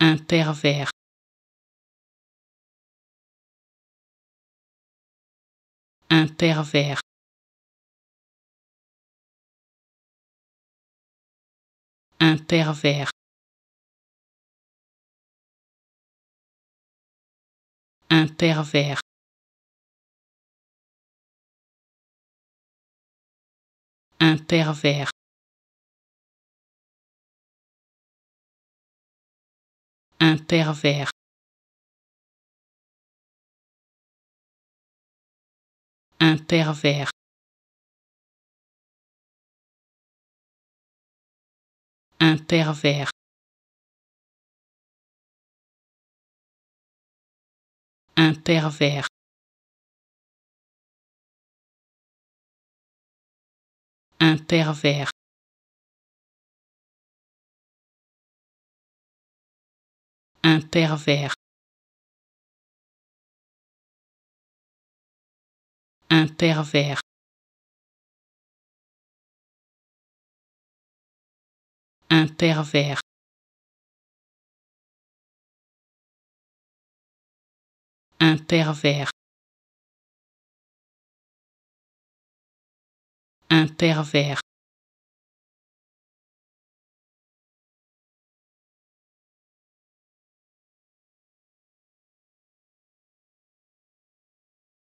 un pervers, un pervers, un pervers, un pervers, un pervers, un pervers, un pervers, un pervers, un pervers, un pervers, un pervers, un pervers, un pervers, un pervers, un pervers,